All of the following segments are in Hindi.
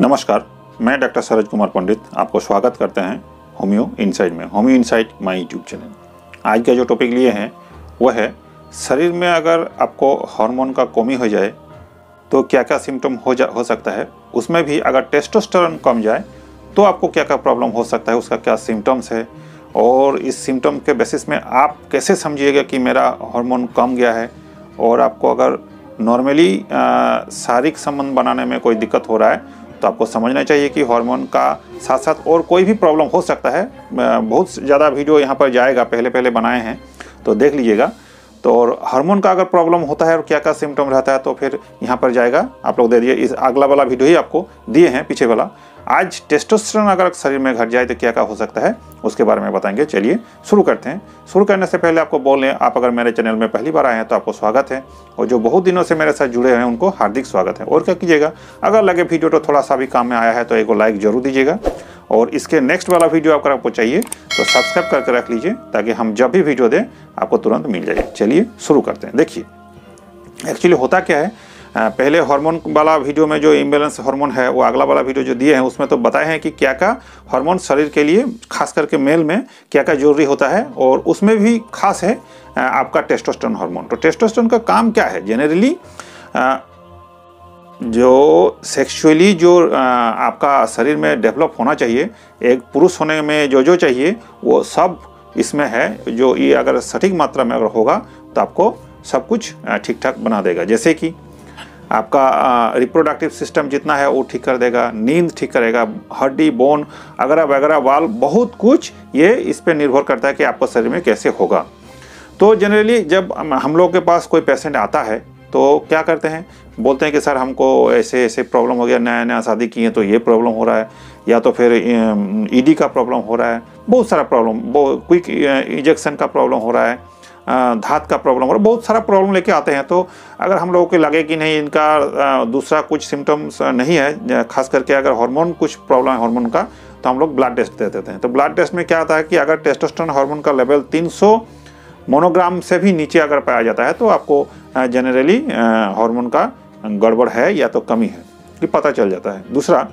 नमस्कार, मैं डॉक्टर सरज कुमार पंडित आपको स्वागत करते हैं होम्यो इनसाइड में, homeo inside my YouTube channel. आज का जो टॉपिक लिए हैं, वह है, शरीर में अगर आपको हार्मोन का कमी हो जाए तो क्या क्या सिम्टम हो जा, हो सकता है? उसमें भी अगर टेस्टोस्टेरोन कम जाए तो आपको क्या क्या प्रॉब्लम हो सकता है? उसका क्या सिम्टम्स है? और इस सिम्टम के बेसिस में आप कैसे समझिएगा कि मेरा हार्मोन कम गया है? और आपको अगर नॉर्मली शारीरिक संबंध बनाने में कोई दिक्कत हो रहा है तो आपको समझना चाहिए कि हार्मोन का साथ साथ और कोई भी प्रॉब्लम हो सकता है। बहुत ज़्यादा वीडियो यहाँ पर जाएगा पहले पहले बनाए हैं तो देख लीजिएगा। तो और हार्मोन का अगर प्रॉब्लम होता है और क्या क्या सिम्टम रहता है तो फिर यहाँ पर जाएगा। आप लोग दे दिए इस अगला वाला वीडियो ही आपको दिए हैं, पीछे वाला। आज टेस्टोस्टेरोन अगर शरीर में घट जाए तो क्या क्या हो सकता है? उसके बारे में बताएँगे। चलिए, शुरू करते हैं। शुरू करने से पहले आपको बोल लें, आप अगर मेरे चैनल में पहली बार आए हैं तो आपको स्वागत है और जो बहुत दिनों से मेरे साथ जुड़े हैं, उनको हार्दिक स्वागत है। और क्या कीजिएगा, अगर लगे वीडियो तो थोड़ा सा भी काम में आया है तो एक लाइक ज़रूर दीजिएगा। और इसके नेक्स्ट वाला वीडियो अगर आपको चाहिए तो सब्सक्राइब करके रख लीजिए, ताकि हम जब भी वीडियो दें, आपको तुरंत मिल जाए। चलिए, शुरू करते हैं। देखिए एक्चुअली होता क्या है पहले हार्मोन वाला वीडियो में जो इम्बेलेंस हार्मोन है, वो अगला वाला वीडियो जो दिए हैं, उसमें तो बताए हैं कि क्या क्या हार्मोन शरीर के लिए, खास करके मेल में, क्या क्या ज़रूरी होता है और उसमें भी खास है आपका टेस्टोस्टेरोन हार्मोन तो टेस्टोस्टेरोन का काम क्या है? जेनरली जो सेक्सुअली जो आपका शरीर में डेवलप होना चाहिए, एक पुरुष होने में जो जो चाहिए, वो सब इसमें है, जो ये अगर सटीक मात्रा में अगर होगा तो आपको सब कुछ ठीक ठाक बना देगा। जैसे कि आपका रिप्रोडक्टिव सिस्टम जितना है वो ठीक कर देगा, नींद ठीक करेगा, हड्डी बोन अगरा वगैरह वाल, बहुत कुछ ये इस पर निर्भर करता है कि आपका शरीर में कैसे होगा। तो जनरली जब हम लोग के पास कोई पेशेंट आता है तो क्या करते हैं? बोलते हैं कि, सर, हमको ऐसे ऐसे प्रॉब्लम हो गया नया नया शादी की है तो ये प्रॉब्लम हो रहा है। या तो फिर ईडी का प्रॉब्लम हो रहा है, बहुत सारा प्रॉब्लम क्विक इंजेक्शन का प्रॉब्लम हो रहा है। धात का प्रॉब्लम और बहुत सारा प्रॉब्लम लेके आते हैं। तो अगर हम लोगों को लगे कि नहीं, इनका दूसरा कुछ सिम्टम्स नहीं है खास करके अगर हार्मोन कुछ प्रॉब्लम है हार्मोन का तो हम लोग ब्लड टेस्ट दे देते हैं। तो ब्लड टेस्ट में क्या आता है कि अगर टेस्टोस्टेरोन हार्मोन का लेवल 300 मोनोग्राम से भी नीचे अगर पाया जाता है तो आपको जनरली हार्मोन का गड़बड़ है या तो कमी है, ये पता चल जाता है। दूसरा,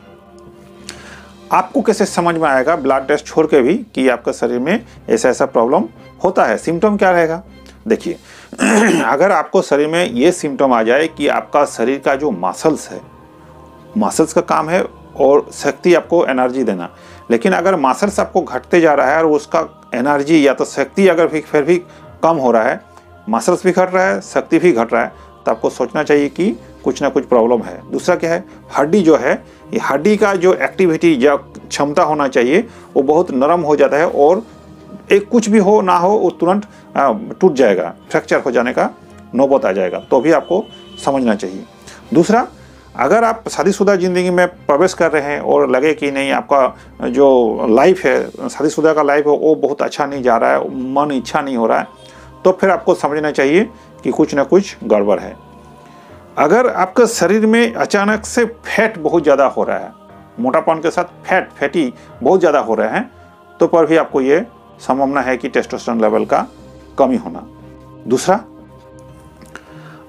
आपको कैसे समझ में आएगा ब्लड टेस्ट छोड़ के भी कि आपका शरीर में ऐसा ऐसा प्रॉब्लम होता है। सिम्टम क्या रहेगा? देखिए, अगर आपको शरीर में ये सिम्टम आ जाए कि आपका शरीर का जो मसल्स है मसल्स का काम है और शक्ति आपको एनर्जी देना। लेकिन अगर मसल्स आपको घटते जा रहा है और उसका एनर्जी या तो शक्ति अगर भी फिर भी कम हो रहा है मसल्स भी घट रहा है, शक्ति भी घट रहा है तो आपको सोचना चाहिए कि कुछ ना कुछ प्रॉब्लम है। दूसरा क्या है? हड्डी जो है, ये हड्डी का जो एक्टिविटी या क्षमता होना चाहिए, वो बहुत नरम हो जाता है और एक कुछ भी हो, ना हो, वो तुरंत टूट जाएगा। फ्रैक्चर हो जाने का नौबत आ जाएगा। तो भी आपको समझना चाहिए। दूसरा, अगर आप शादीशुदा ज़िंदगी में प्रवेश कर रहे हैं और लगे कि नहीं, आपका जो लाइफ है, शादीशुदा का लाइफ है, वो बहुत अच्छा नहीं जा रहा है, मन इच्छा नहीं हो रहा है तो फिर आपको समझना चाहिए कि कुछ ना कुछ गड़बड़ है। अगर आपके शरीर में अचानक से फैट बहुत ज़्यादा हो रहा है, मोटापन के साथ फैट फैटी बहुत ज़्यादा हो रहे हैं तो पर भी आपको ये संभावना है कि टेस्टोस्टेरोन लेवल का कमी होना। दूसरा,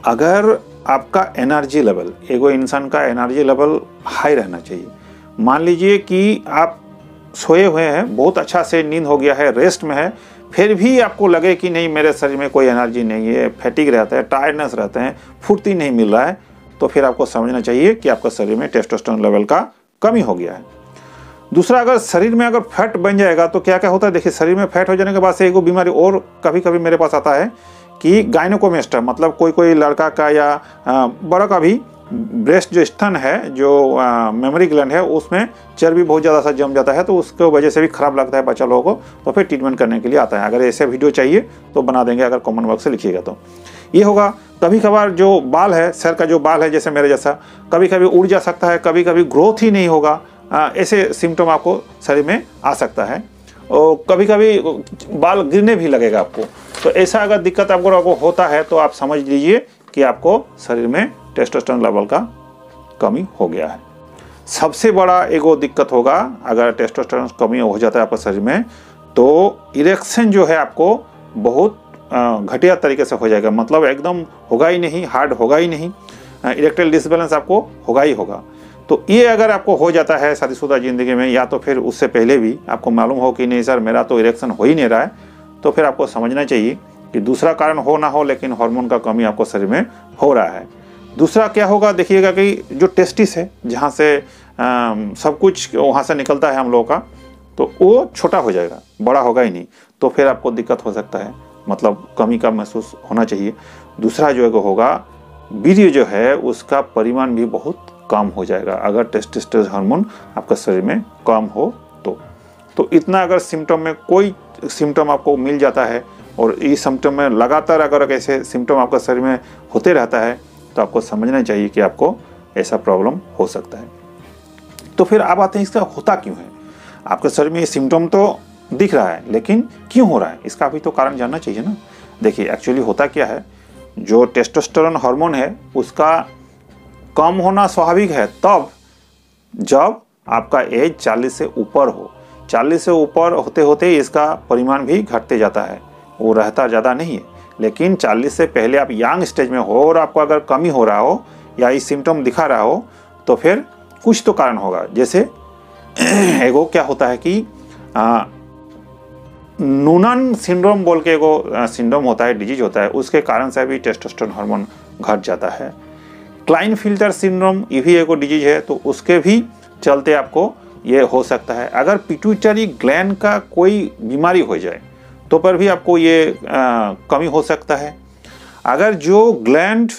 अगर आपका एनर्जी लेवल एगो इंसान का एनर्जी लेवल हाई रहना चाहिए। मान लीजिए कि आप सोए हुए हैं, बहुत अच्छा से नींद हो गया है रेस्ट में है, फिर भी आपको लगे कि नहीं, मेरे शरीर में कोई एनर्जी नहीं है फैटिक रहता है टायर्डनेस रहते हैं, फुर्ती नहीं मिल रहा है तो फिर आपको समझना चाहिए कि आपका शरीर में टेस्टोस्टेरोन लेवल का कमी हो गया है। दूसरा, अगर शरीर में अगर फैट बन जाएगा तो क्या क्या होता है? देखिए, शरीर में फैट हो जाने के बाद से एक बीमारी और कभी कभी मेरे पास आता है कि गायनोकोमेस्टर मतलब कोई कोई लड़का का या बड़ा का भी ब्रेस्ट जो स्तन है, जो मेमोरी ग्लैंड है, उसमें चर्बी बहुत ज़्यादा सा जम जाता है तो उसके वजह से भी खराब लगता है बच्चा लोगों को तो फिर ट्रीटमेंट करने के लिए आता है। अगर ऐसे वीडियो चाहिए तो बना देंगे, अगर कॉमन वर्क से लिखिएगा तो। ये होगा कभी कभार जो बाल है सर का जो बाल है, जैसे मेरे जैसा कभी कभी उड़ जा सकता है कभी कभी ग्रोथ ही नहीं होगा ऐसे सिम्टम आपको शरीर में आ सकता है। और कभी कभी बाल गिरने भी लगेगा आपको। तो ऐसा अगर दिक्कत आपको आपको होता है तो आप समझ लीजिए कि आपको शरीर में टेस्टोस्टेरोन लेवल का कमी हो गया है। सबसे बड़ा एगो दिक्कत होगा, अगर टेस्टोस्टेरोन कमी हो जाता है आपके शरीर में तो इरेक्शन जो है आपको बहुत घटिया तरीके से हो जाएगा। मतलब एकदम होगा ही नहीं हार्ड होगा ही नहीं। इरेक्टल डिसबैलेंस आपको होगा ही होगा। तो ये अगर आपको हो जाता है शादीशुदा ज़िंदगी में या तो फिर उससे पहले भी आपको मालूम हो कि नहीं सर मेरा तो इरेक्शन हो ही नहीं रहा है तो फिर आपको समझना चाहिए कि दूसरा कारण हो ना हो लेकिन हार्मोन का कमी आपको शरीर में हो रहा है। दूसरा क्या होगा देखिएगा कि जो टेस्टिस है जहाँ से आ, सब कुछ वहाँ से निकलता है हम लोगों का तो वो छोटा हो जाएगा बड़ा होगा ही नहीं तो फिर आपको दिक्कत हो सकता है मतलब कमी का महसूस होना चाहिए। दूसरा जो होगा वीर्य जो है उसका परिमाण भी बहुत कम हो जाएगा। अगर टेस्टिस्टर हार्मोन आपका शरीर में कम हो तो। तो इतना अगर सिम्टम में कोई सिम्टम आपको मिल जाता है और इस सिम्टम में लगातार अगर ऐसे सिम्टम आपका शरीर में होते रहता है तो आपको समझना चाहिए कि आपको ऐसा प्रॉब्लम हो सकता है। तो फिर आप आते हैं इसका होता क्यों है? आपके शरीर में ये सिम्टम तो दिख रहा है, लेकिन क्यों हो रहा है? इसका भी तो कारण जानना चाहिए ना। देखिए एक्चुअली होता क्या है? जो टेस्टोस्टेरोन हार्मोन है, उसका कम होना स्वाभाविक है तब जब आपका एज 40 से ऊपर हो 40 से ऊपर होते होते इसका परिमाण भी घटते जाता है वो रहता ज़्यादा नहीं है। लेकिन 40 से पहले आप यंग स्टेज में हो और आपको अगर कमी हो रहा हो या इस सिम्टम दिखा रहा हो तो फिर कुछ तो कारण होगा। जैसे एगो क्या होता है कि आ, नूनन सिंड्रोम बोल के एगो सिंड्रोम होता है डिज़ीज़ होता है उसके कारण से भी टेस्टोस्टेरोन हार्मोन घट जाता है। क्लाइन फ़िल्टर सिंड्रोम ये भी एगो डिज़ीज़ है तो उसके भी चलते आपको ये हो सकता है। अगर पिट्यूटरी ग्लैंड का कोई बीमारी हो जाए तो पर भी आपको ये आ, कमी हो सकता है। अगर जो ग्लैंड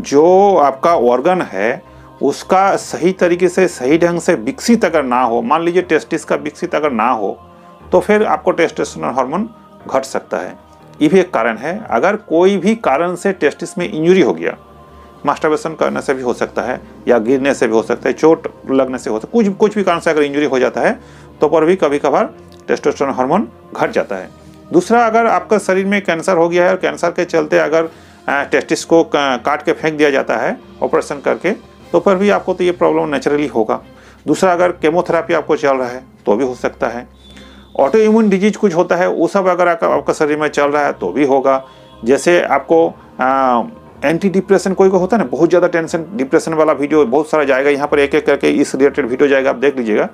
जो आपका ऑर्गन है उसका सही तरीके से सही ढंग से विकसित अगर ना हो मान लीजिए टेस्टिस का विकसित अगर ना हो तो फिर आपको टेस्टोस्टेरोन हार्मोन घट सकता है। ये भी एक कारण है। अगर कोई भी कारण से टेस्टिस में इंजुरी हो गया मास्टरबेशन करने से भी हो सकता है, या गिरने से भी हो सकता है, चोट लगने से हो सकता है, कुछ कुछ भी कारण से अगर इंजुरी हो जाता है तो पर भी कभी कभार टेस्टोस्टेरोन हार्मोन घट जाता है। दूसरा, अगर आपका शरीर में कैंसर हो गया है और कैंसर के चलते अगर टेस्टिस को, काट के फेंक दिया जाता है ऑपरेशन करके तो पर भी आपको तो ये प्रॉब्लम नेचुरली होगा। दूसरा, अगर केमोथेरापी आपको चल रहा है तो भी हो सकता है। ऑटो इम्यून डिज़ीज़ कुछ होता है, वो सब अगर आपका शरीर में चल रहा है तो भी होगा। जैसे आपको एंटी डिप्रेशन कोई को होता है ना, बहुत ज़्यादा टेंशन डिप्रेशन वाला वीडियो बहुत सारा जाएगा, यहाँ पर एक एक करके इस रिलेटेड वीडियो जाएगा, आप देख लीजिएगा।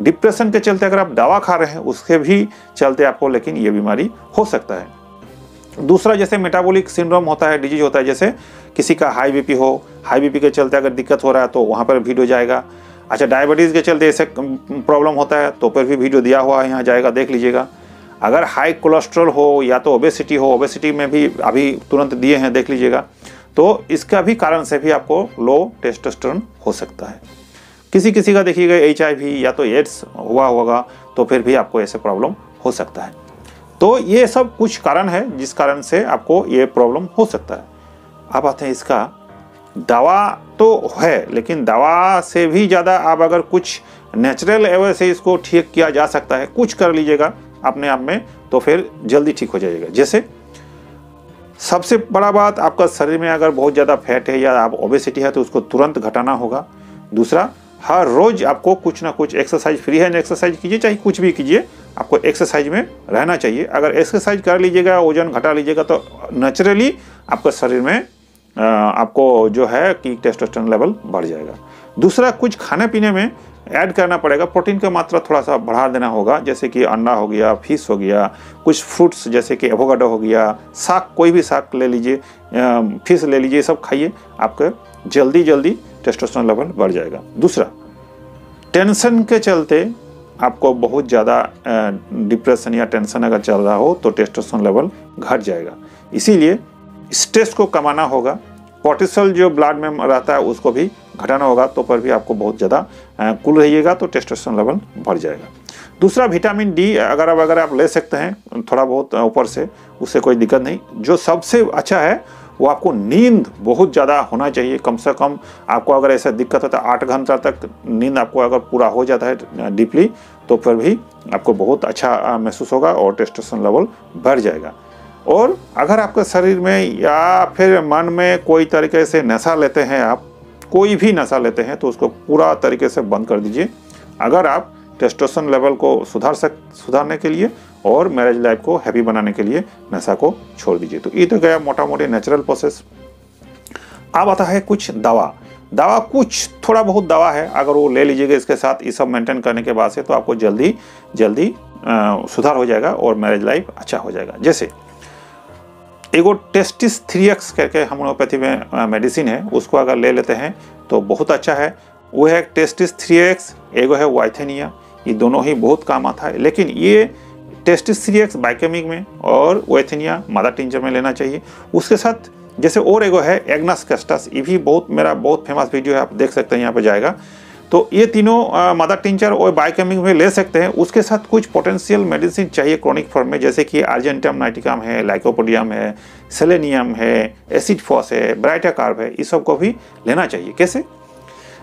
डिप्रेशन के चलते अगर आप दवा खा रहे हैं, उसके भी चलते आपको, लेकिन ये बीमारी हो सकता है। दूसरा, जैसे मेटाबॉलिक सिंड्रोम होता है डिज़ीज़ होता है, जैसे किसी का हाई बीपी हो हाई बीपी के चलते अगर दिक्कत हो रहा है तो वहाँ पर वीडियो जाएगा। अच्छा डायबिटीज़ के चलते ऐसे प्रॉब्लम होता है तो फिर भी वीडियो दिया हुआ है, यहाँ जाएगा, देख लीजिएगा। अगर हाई कोलेस्ट्रॉल हो, या तो ओबेसिटी हो ओबेसिटी में भी अभी तुरंत दिए हैं, देख लीजिएगा। तो इसका भी कारण से भी आपको लो टेस्टोस्टेरोन हो सकता है। किसी किसी का देखिएगा एचआईवी या तो एड्स हुआ होगा तो फिर भी आपको ऐसे प्रॉब्लम हो सकता है। तो ये सब कुछ कारण है जिस कारण से आपको ये प्रॉब्लम हो सकता है। अब आते हैं इसका। दवा तो है, लेकिन दवा से भी ज़्यादा आप अगर कुछ नेचुरल एवे से इसको ठीक किया जा सकता है, कुछ कर लीजिएगा अपने आप में तो फिर जल्दी ठीक हो जाएगा जैसे सबसे बड़ा बात, आपका शरीर में अगर बहुत ज़्यादा फैट है या आप ओबेसिटी है तो उसको तुरंत घटाना होगा। दूसरा, हर रोज आपको कुछ ना कुछ एक्सरसाइज फ्री हैंड एक्सरसाइज कीजिए, चाहे कुछ भी कीजिए, आपको एक्सरसाइज में रहना चाहिए। अगर एक्सरसाइज कर लीजिएगा, वज़न घटा लीजिएगा तो नेचुरली आपका शरीर में आपको जो है कि टेस्टोस्टेरोन लेवल बढ़ जाएगा। दूसरा, कुछ खाने पीने में ऐड करना पड़ेगा। प्रोटीन का मात्रा थोड़ा सा बढ़ा देना होगा, जैसे कि अंडा हो गया, फ़िश हो गया, कुछ फ्रूट्स जैसे कि एवोकाडो हो गया, साग, कोई भी साग ले लीजिए फ़िश ले लीजिए सब खाइए, आपके जल्दी जल्दी टेस्टोस्टेरोन लेवल बढ़ जाएगा। दूसरा टेंशन के चलते आपको बहुत ज़्यादा डिप्रेशन या टेंशन अगर चल रहा हो तो टेस्टोस्टेरोन लेवल घट जाएगा। इसीलिए स्ट्रेस को कमाना होगा। कॉर्टिसोल जो ब्लड में रहता है, उसको भी घटाना होगा तो पर भी आपको बहुत ज़्यादा कुल रहिएगा तो टेस्टोस्टेरोन लेवल बढ़ जाएगा। दूसरा विटामिन डी अगर अब अगर आप ले सकते हैं, थोड़ा बहुत ऊपर से, उससे कोई दिक्कत नहीं। जो सबसे अच्छा है, वो आपको नींद बहुत ज़्यादा होना चाहिए। कम से कम आपको अगर ऐसा दिक्कत होता है आठ घंटा तक नींद आपको अगर पूरा हो जाता है डीपली तो फिर भी आपको बहुत अच्छा महसूस होगा और टेस्टोस्टेरोन लेवल बढ़ जाएगा। और अगर आपके शरीर में या फिर मन में कोई तरीके से नशा लेते हैं आप कोई भी नशा लेते हैं तो उसको पूरा तरीके से बंद कर दीजिए। अगर आप टेस्टोस्टेरोन लेवल को सुधार सक सुधारने के लिए और मैरिज लाइफ को हैप्पी बनाने के लिए नशा को छोड़ दीजिए। तो ये तो गया मोटा मोटी नेचुरल प्रोसेस अब आता है कुछ दवा। दवा कुछ थोड़ा बहुत दवा है अगर वो ले लीजिएगा इसके साथ ये सब मेंटेन करने के बाद से तो आपको जल्दी जल्दी आ, सुधार हो जाएगा और मैरिज लाइफ अच्छा हो जाएगा। जैसे एगो टेस्टिस थ्री एक्स करके होम्योपैथी में मेडिसिन है, उसको अगर ले लेते हैं तो बहुत अच्छा है। वो है टेस्टिस थ्री एक्स, एगो है वाइथेनिया। ये दोनों ही बहुत काम आता है। लेकिन ये टेस्टिस थ्री एक्स बाइकेमिक में और वाइथेनिया मादा टिंचर में लेना चाहिए। उसके साथ जैसे और एगो है, एग्नस कैस्टस। ये भी बहुत, मेरा बहुत फ़ेमस वीडियो है, आप देख सकते हैं, यहाँ पर जाएगा। तो ये तीनों मदर टिंचर और बायोकेमिक में ले सकते हैं। उसके साथ कुछ पोटेंशियल मेडिसिन चाहिए क्रॉनिक फॉर्म में, जैसे कि आर्जेंटम नाइटिकम है लाइकोपोडियम है सेलेनियम है एसिड फॉस है ब्राइटा कार्ब है, इस सबको भी लेना चाहिए। कैसे?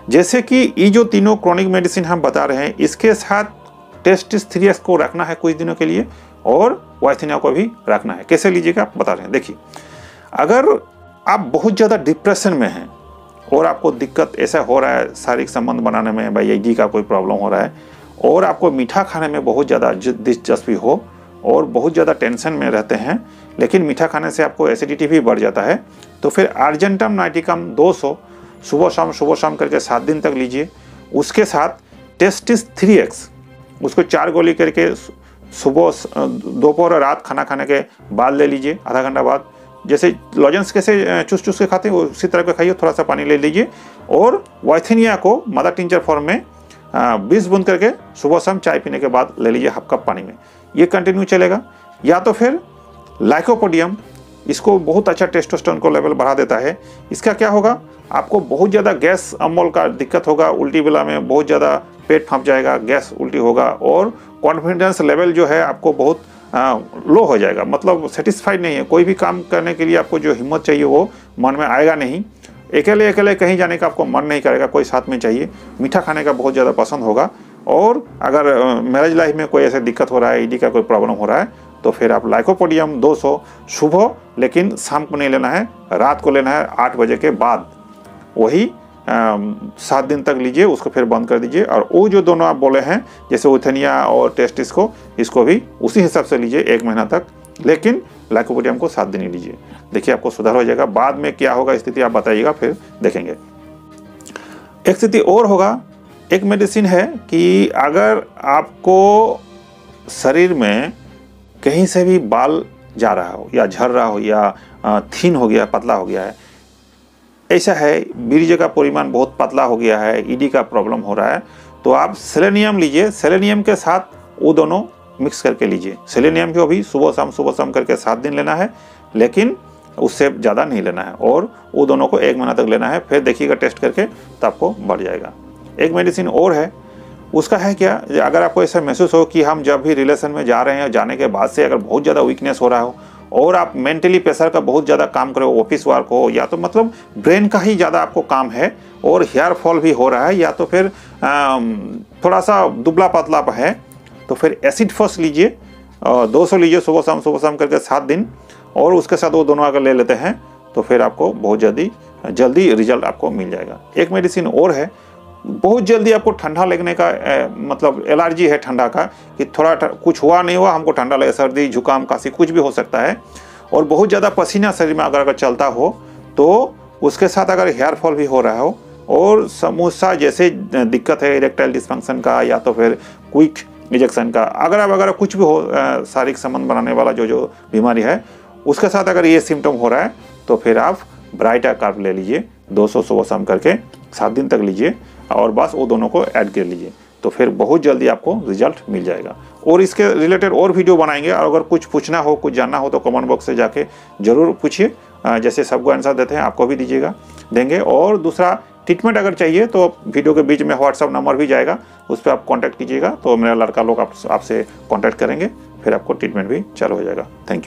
जैसे कि ये जो तीनों क्रॉनिक मेडिसिन हम बता रहे हैं, इसके साथ टेस्टिस थ्री को रखना है कुछ दिनों के लिए और वाइथिनिया को भी रखना है। कैसे लीजिएगा? आप बता रहे हैं। देखिए, अगर आप बहुत ज़्यादा डिप्रेशन में हैं और आपको दिक्कत ऐसा हो रहा है, शारीरिक संबंध बनाने में, भाई जी का कोई प्रॉब्लम हो रहा है, और आपको मीठा खाने में बहुत ज़्यादा दिलचस्पी हो, और बहुत ज़्यादा टेंशन में रहते हैं, लेकिन मीठा खाने से आपको एसिडिटी भी बढ़ जाता है तो फिर अर्जेंटम नाइटिकम 200 सुबह शाम सुबह शाम करके सात दिन तक लीजिए, उसके साथ टेस्टिस थ्री एक्स उसको चार गोली करके सुबह दोपहर और रात खाना खाने के बाद ले लीजिए, आधा घंटा बाद जैसे लॉजेंस कैसे चूस चूस के खाते हैं उसी तरह का खाइए थोड़ा सा पानी ले लीजिए। और वाइथेनिया को मदर टिंचर फॉर्म में बीस बूंद करके सुबह शाम चाय पीने के बाद ले लीजिए हाफ़ कप पानी में। ये कंटिन्यू चलेगा। या तो फिर लाइकोपोडियम इसको बहुत अच्छा टेस्टोस्टेरोन को लेवल बढ़ा देता है। इसका क्या होगा? आपको बहुत ज़्यादा गैस अमोल का दिक्कत होगा, उल्टी बेला में बहुत ज़्यादा पेट फाँप जाएगा, गैस उल्टी होगा और कॉन्फिडेंस लेवल जो है आपको बहुत लो हो जाएगा। मतलब सेटिस्फाइड नहीं है। कोई भी काम करने के लिए आपको जो हिम्मत चाहिए वो मन में आएगा नहीं। अकेले अकेले कहीं जाने का आपको मन नहीं करेगा, कोई साथ में चाहिए। मीठा खाने का बहुत ज़्यादा पसंद होगा। और अगर मैरिज लाइफ में कोई ऐसे दिक्कत हो रहा है ईडी का कोई प्रॉब्लम हो रहा है तो फिर आप लाइकोपोडियम 200 सुबह, लेकिन शाम को नहीं लेना है, रात को लेना है, आठ बजे के बाद। वही सात दिन तक लीजिए, उसको फिर बंद कर दीजिए। और वो जो दोनों आप बोले हैं, जैसे उथनिया और टेस्टिस को इसको भी उसी हिसाब से लीजिए एक महीना तक। लेकिन लाइकोपोडियम को सात दिन ही लीजिए। देखिए, आपको सुधार हो जाएगा। बाद में क्या होगा स्थिति, आप बताइएगा, फिर देखेंगे। एक स्थिति और होगा। एक मेडिसिन है कि अगर आपको शरीर में कहीं से भी बाल जा रहा हो, या झड़ रहा हो, या थीन हो गया, पतला हो गया है ऐसा है, बीरज का परिमाण बहुत पतला हो गया है, ईडी का प्रॉब्लम हो रहा है तो आप सेलेनियम लीजिए सेलेनियम के साथ वो दोनों मिक्स करके लीजिए। सेलेनियम को भी सुबह शाम सुबह शाम करके सात दिन लेना है, लेकिन उससे ज़्यादा नहीं लेना है, और वो दोनों को एक महीना तक लेना है, फिर देखिएगा टेस्ट करके तो आपको बढ़ जाएगा। एक मेडिसिन और है, उसका है क्या, अगर आपको ऐसा महसूस हो कि हम जब भी रिलेशन में जा रहे हैं, जाने के बाद से अगर बहुत ज़्यादा वीकनेस हो रहा हो और आप मेंटली प्रेशर का बहुत ज़्यादा काम करो ऑफ़िस वर्क हो, या तो मतलब ब्रेन का ही ज़्यादा आपको काम है, और हेयर फॉल भी हो रहा है, या तो फिर थोड़ा सा दुबला पतला है तो फिर एसिड फॉस लीजिए दो सौ लीजिए सुबह शाम सुबह शाम करके सात दिन, और उसके साथ वो दोनों अगर ले लेते हैं तो फिर आपको बहुत जल्दी जल्दी रिज़ल्ट आपको मिल जाएगा। एक मेडिसिन और है बहुत जल्दी आपको ठंडा लगने का ए, मतलब एलर्जी है ठंडा का कि थोड़ा कुछ हुआ नहीं हुआ हमको ठंडा लगे सर्दी जुकाम काशी कुछ भी हो सकता है। और बहुत ज़्यादा पसीना शरीर में अगर अगर चलता हो तो उसके साथ अगर हेयर फॉल भी हो रहा हो और समोसा जैसे दिक्कत है इरेक्टाइल डिस्फंक्शन का या तो फिर क्विक इंजेक्शन का अगर अब अगर कुछ भी हो शारीरिक संबंध बनाने वाला जो जो बीमारी है उसके साथ अगर ये सिम्टम हो रहा है तो फिर आप ब्राइटा कार्ब ले लीजिए 200 सुबह शाम करके सात दिन तक लीजिए और बस वो दोनों को ऐड कर लीजिए। तो फिर बहुत जल्दी आपको रिज़ल्ट मिल जाएगा। और इसके रिलेटेड और वीडियो बनाएँगे। और अगर कुछ पूछना हो, कुछ जानना हो तो कमेंट बॉक्स से जाके ज़रूर पूछिए। जैसे सबको आंसर देते हैं, आपको भी दीजिएगा, देंगे। और दूसरा ट्रीटमेंट अगर चाहिए तो वीडियो के बीच में व्हाट्सअप नंबर भी जाएगा। उस पर आप कॉन्टैक्ट कीजिएगा तो मेरा लड़का लोग आप, आपसे कॉन्टैक्ट करेंगे। फिर आपको ट्रीटमेंट भी चालू हो जाएगा। Thank you